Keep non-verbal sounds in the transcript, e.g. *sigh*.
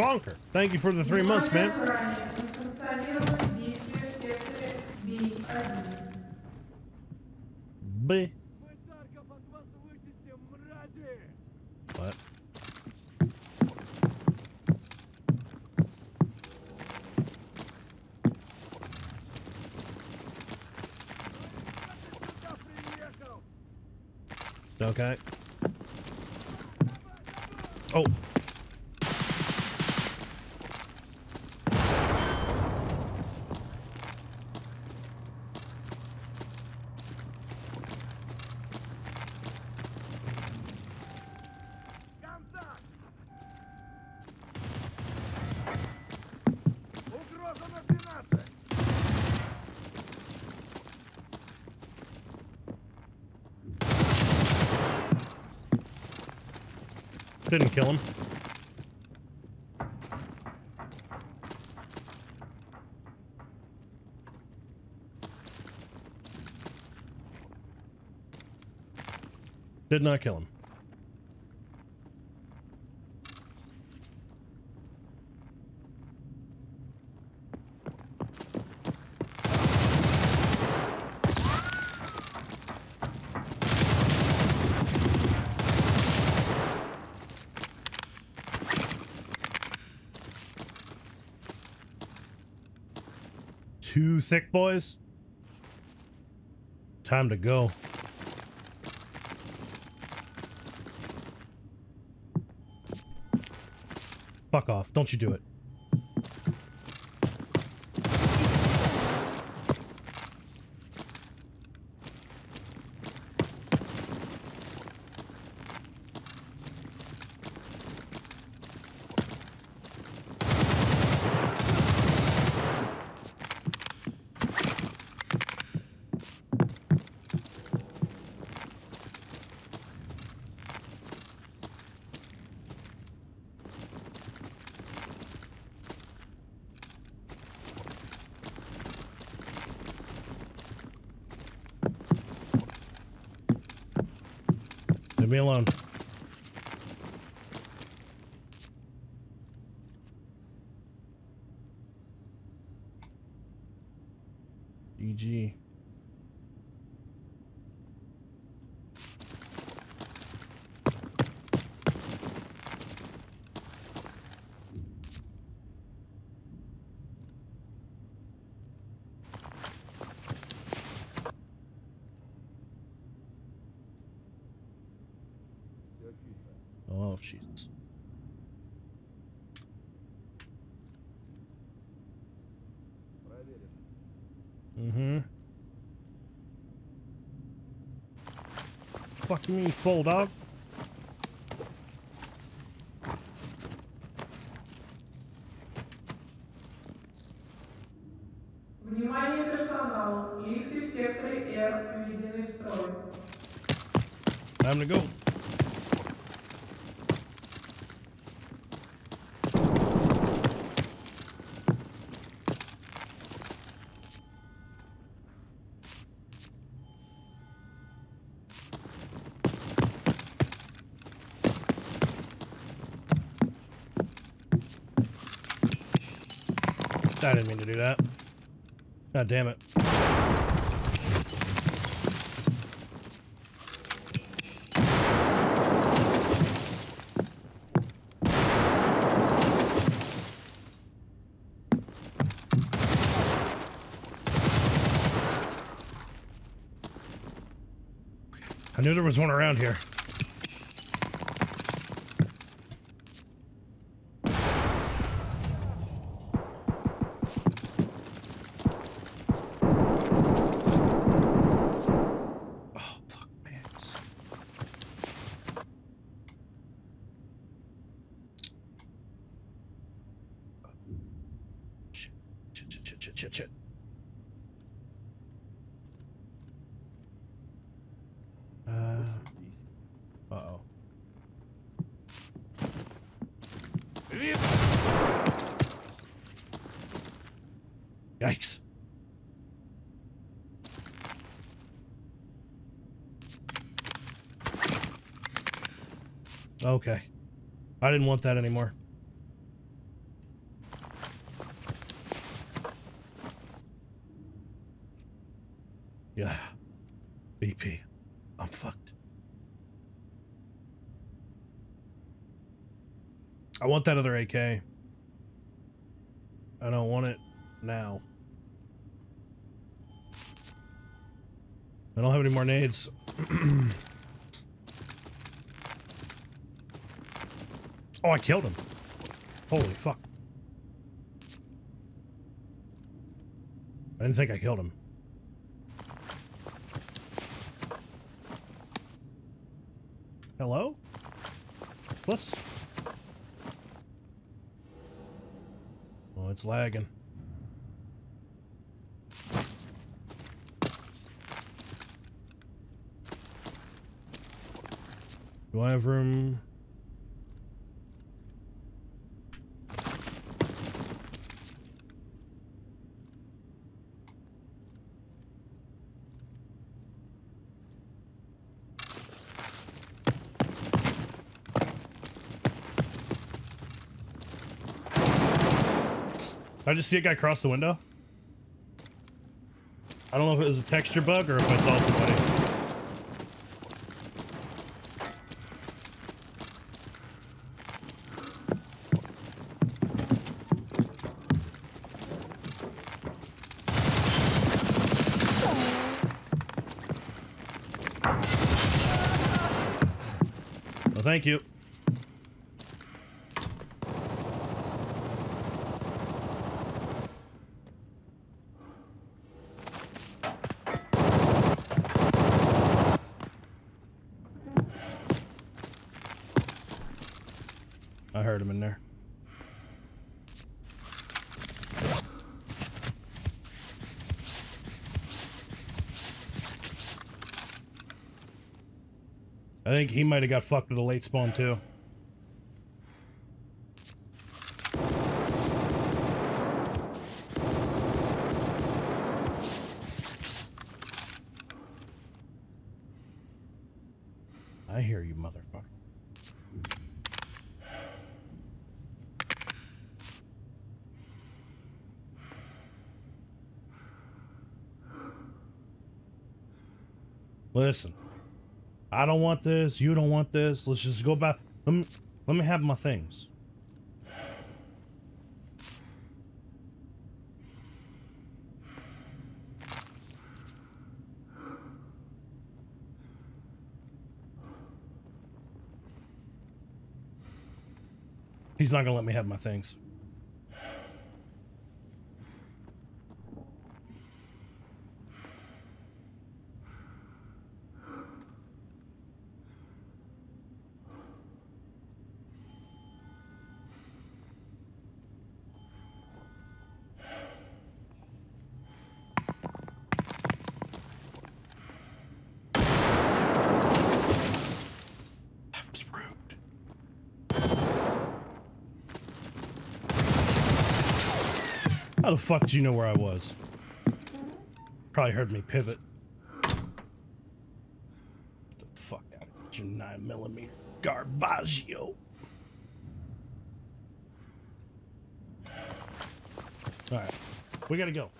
Clonker, thank you for the three months, man. B. What? Okay. Oh. Didn't kill him. Did not kill him. Two thick boys. Time to go. Fuck off. Don't you do it. Leave me alone. GG. Oh, Jesus. Mm-hmm. Fuck you mean full dog? Внимание персоналу. Лифты в секторе R введены в строй. Time to go. I didn't mean to do that. God damn it. I knew there was one around here. Uh, uh-oh. Yikes. Okay. I didn't want that anymore. I'm fucked. I want that other AK. I don't want it now. I don't have any more nades. *clears throat* oh, I killed him. Holy fuck. I didn't think I killed him. Hello? Plus. Oh, it's lagging. Do I have room? I just see a guy cross the window. I don't know if it was a texture bug or if I saw somebody. Thank you. Heard him in there. I think he might have got fucked with a late spawn too. I hear you, motherfucker. Listen, I don't want this. You don't want this. Let's just go back. Let me, let me have my things. He's not gonna let me have my things. That was rude. How the fuck did you know where I was? Probably heard me pivot. Get the fuck out of your 9 millimeter Garbaggio. Alright, we gotta go.